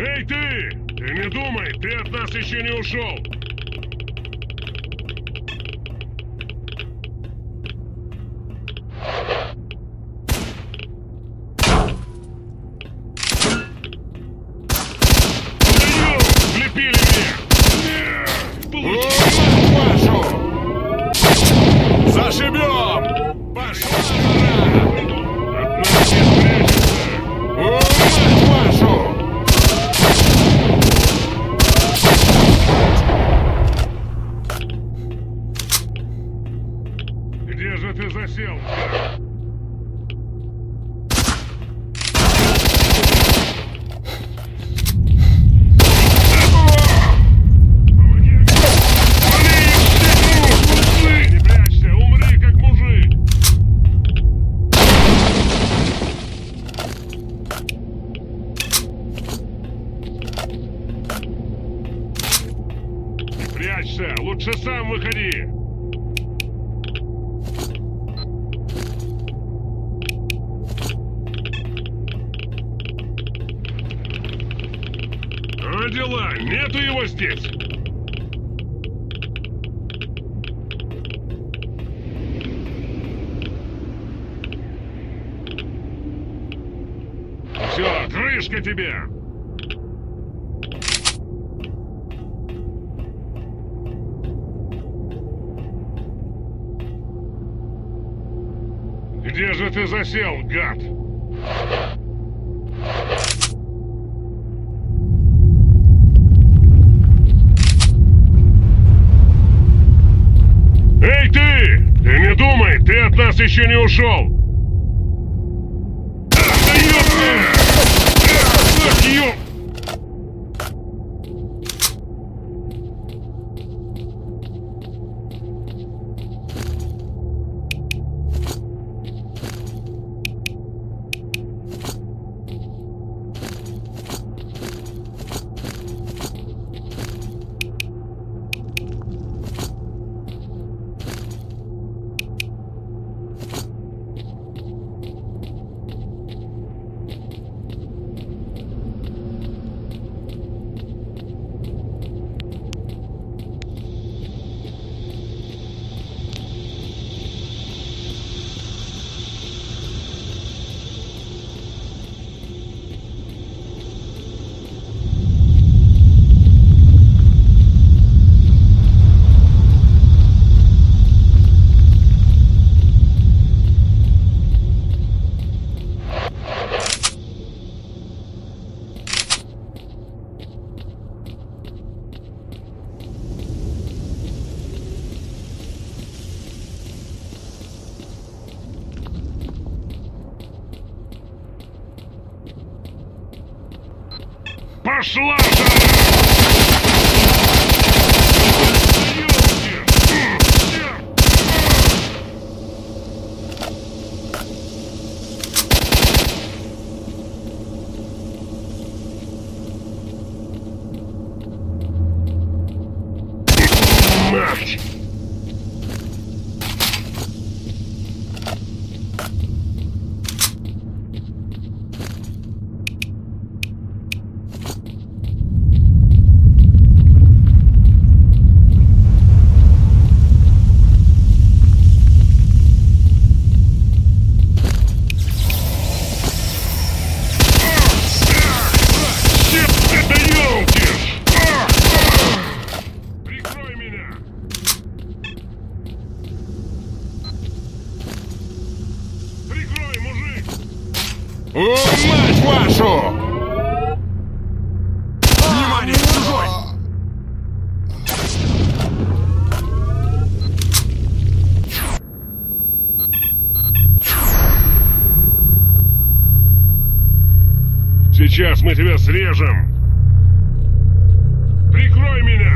Эй, ты! Ты не думай, ты от нас еще не ушел! Прием! Влепили меня! Получи! Вашу! Зашибем! Пошла пора! От нас все спрячутся! О, мать вашу! Где же ты засел? Джек? Помоги! Вали их всех! Умри! Не прячься! Умри, как мужик! Не прячься! Лучше сам выходи! А дела? Нету его здесь! Все, крышка тебе! Где же ты засел, гад? Эй, ты! Ты не думай, ты от нас еще не ушел! Пошла же! Сейчас мы тебя срежем! Прикрой меня!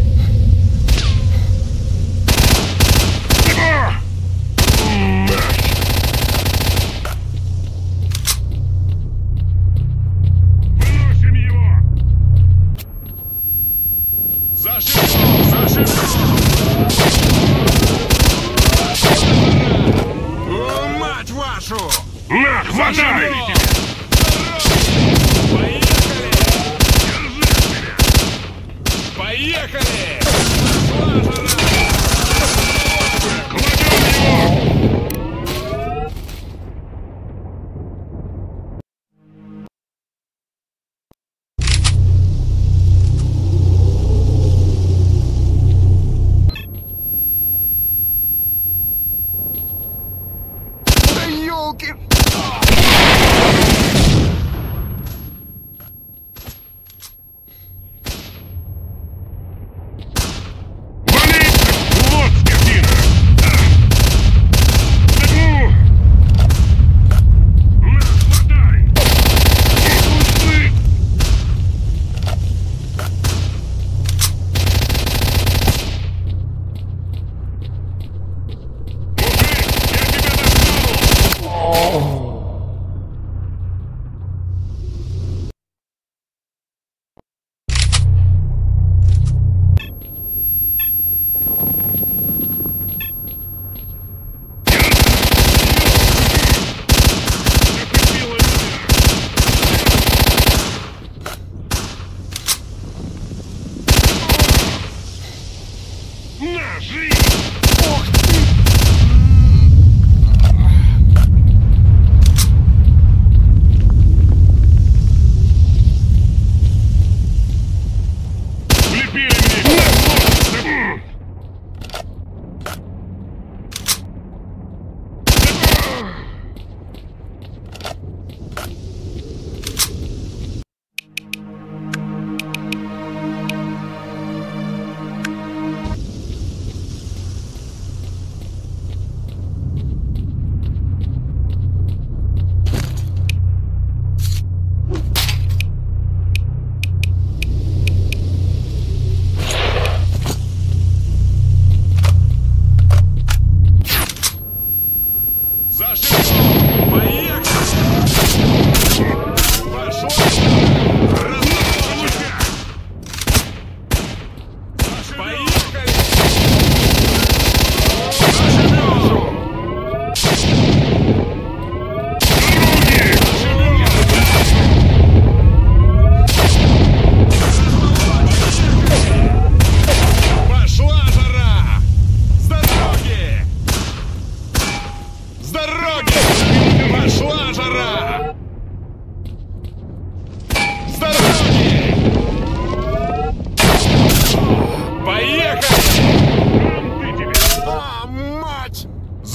cool.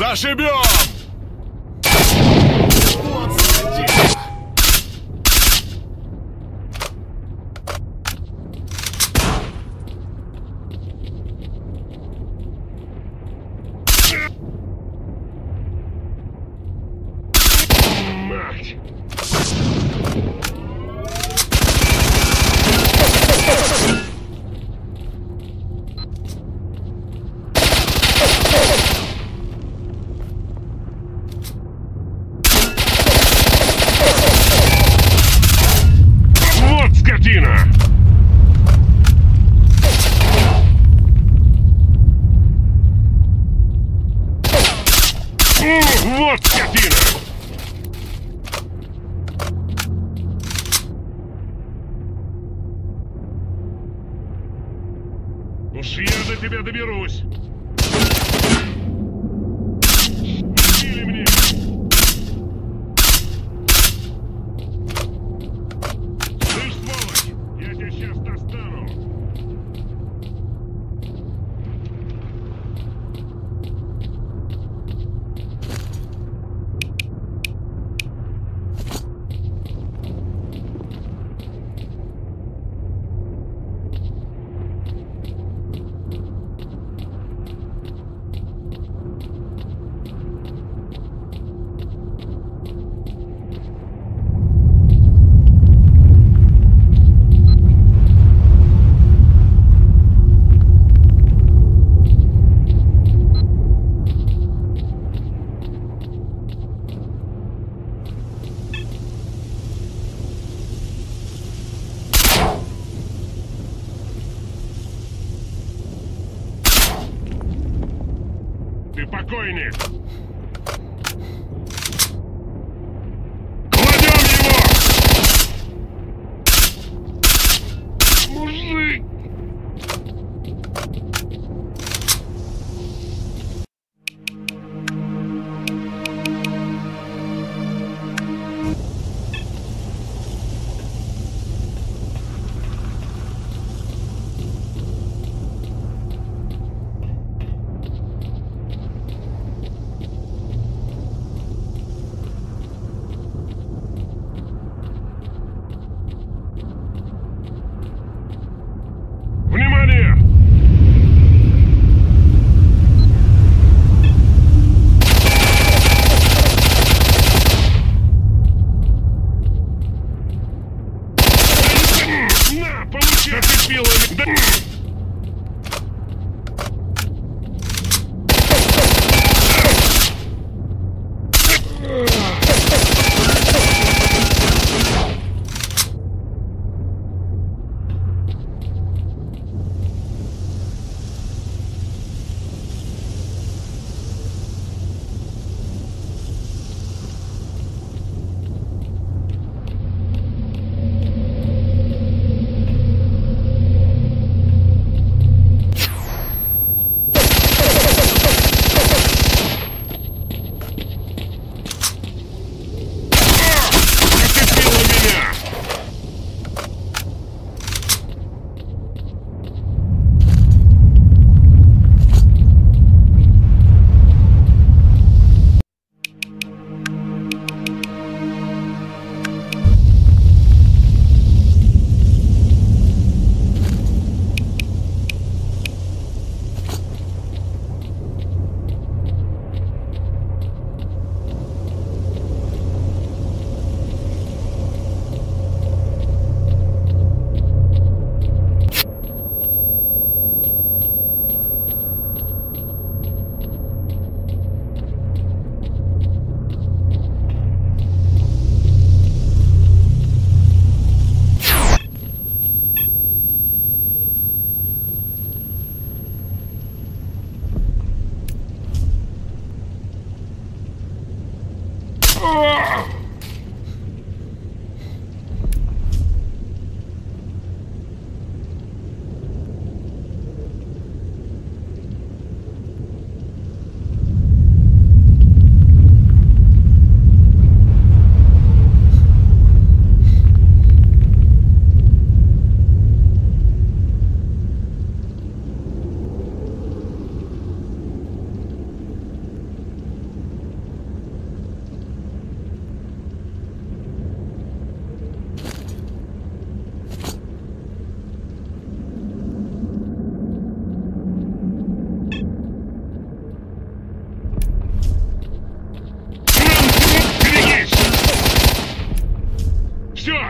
Зашибем!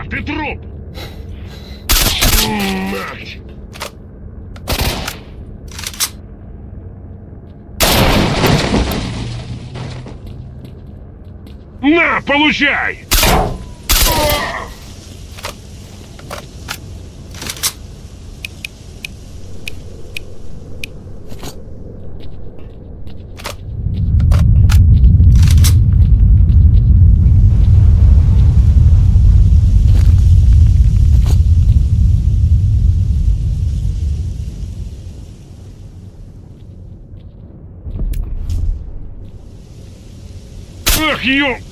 Труп! Мать! На, получай! Ах,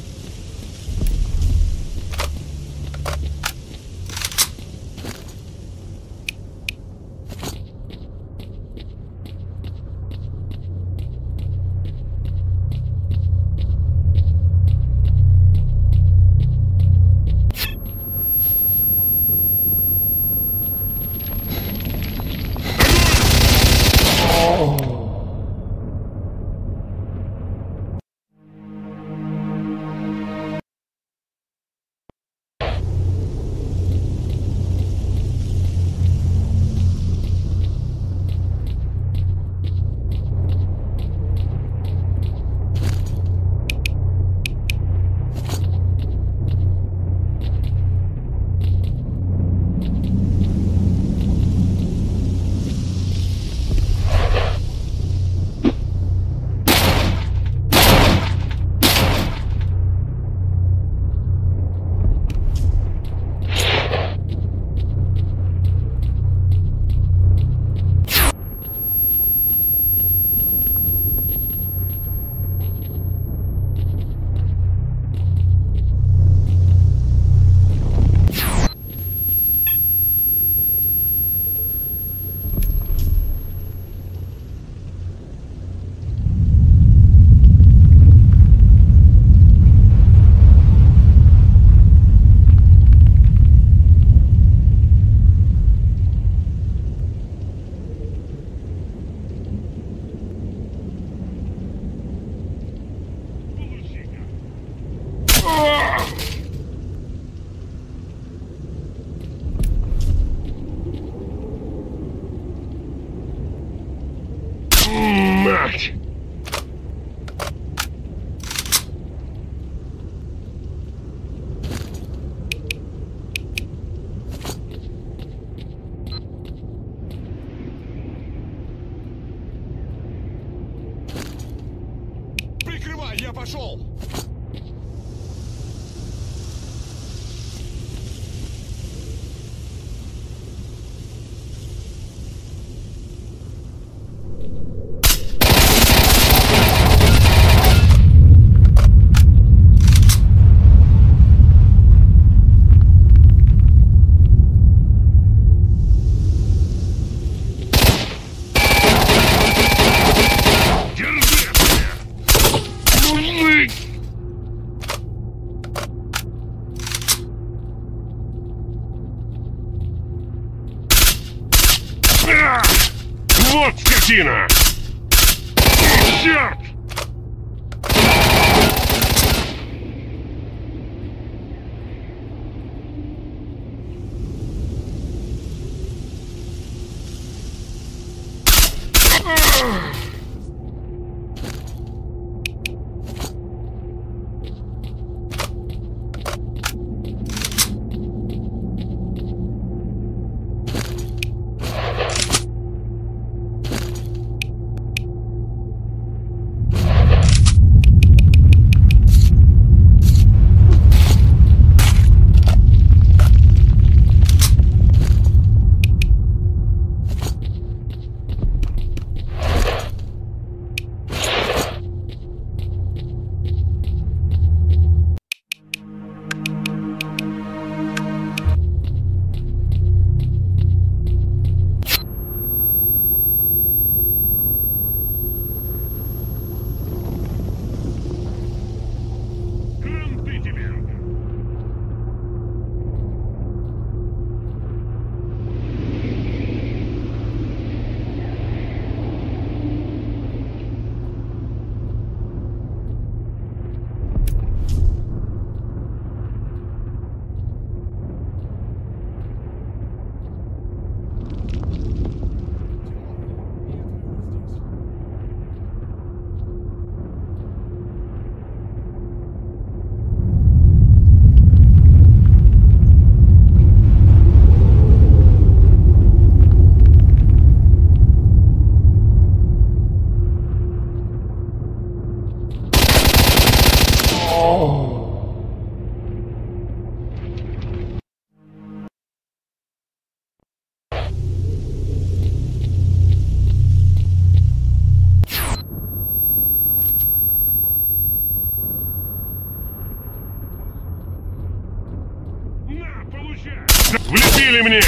мне!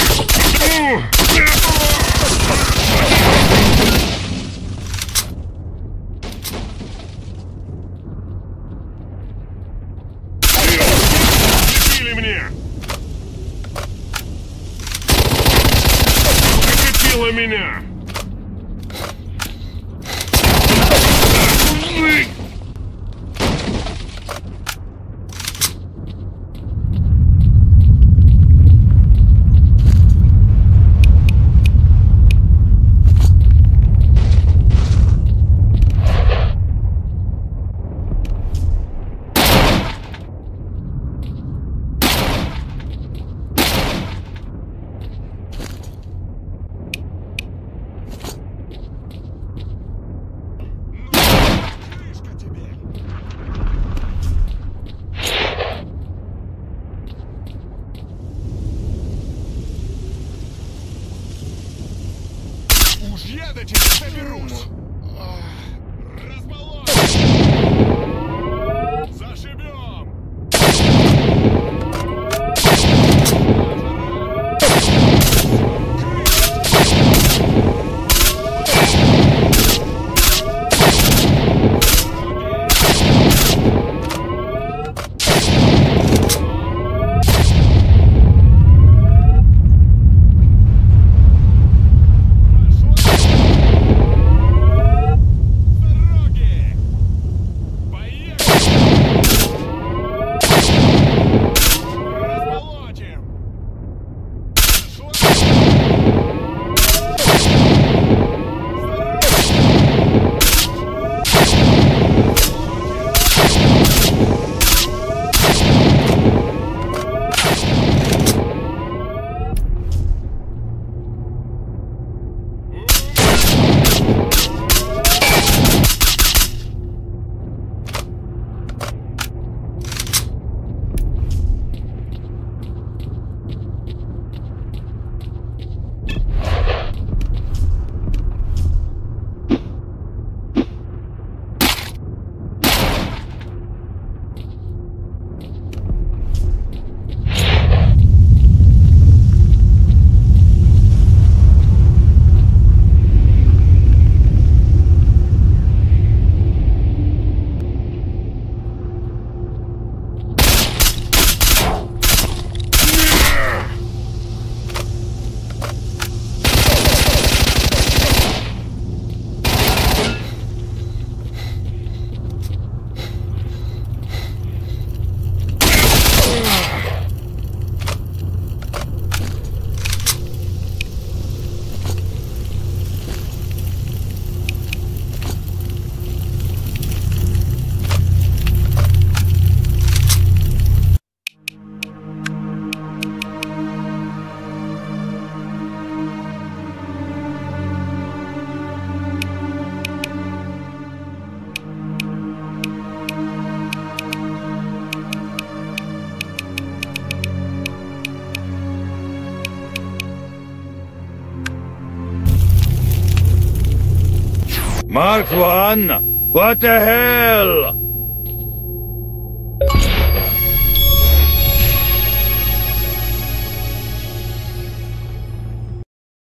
Mark One, what the hell?